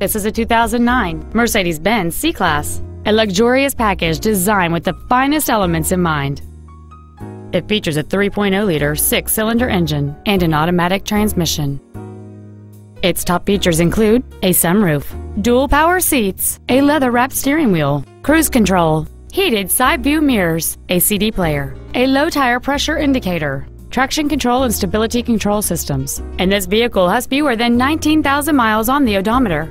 This is a 2009 Mercedes-Benz C-Class, a luxurious package designed with the finest elements in mind. It features a 3.0-liter six-cylinder engine and an automatic transmission. Its top features include a sunroof, dual power seats, a leather-wrapped steering wheel, cruise control, heated side view mirrors, a CD player, a low tire pressure indicator, traction control and stability control systems, and this vehicle has fewer than 19,000 miles on the odometer.